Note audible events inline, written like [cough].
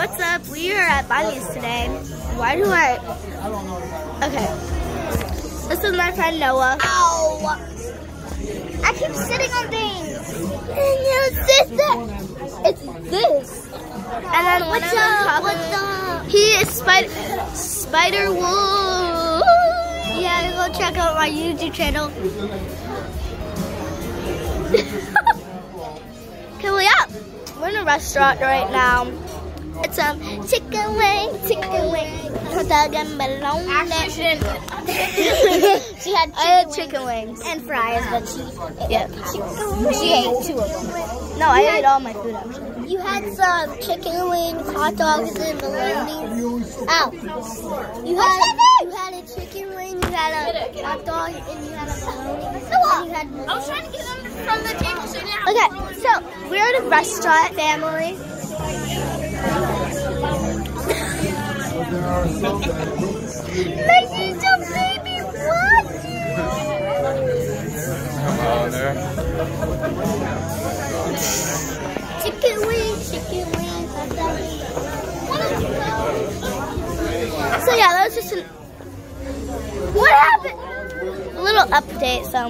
what's up? We are at Bunny's today. Why do I? Okay. This is my friend Noah. Ow! I keep sitting on things. And you sister. It's this. And then What's up? What's up? He is Spider Spider Wolf. Yeah, go check out my YouTube channel. Okay, well, yeah. We're in a restaurant right now. It's um chicken wing, chicken wing, hot dog and bologna. Actually, she didn't. [laughs] she had I had chicken wings. And fries, but she Yeah. she ate two of them. No, I ate all my food actually. You had some chicken wings, hot dogs, and bologna. Ow! You had you had a chicken wing, you had a hot dog, and you had a bologna. And you had. I was trying to get them from the table, so now. Okay, so we're at a restaurant family. Little baby watching. Come on there. Chicken wings, chicken wings. So yeah, that was just an what happened? A little update. So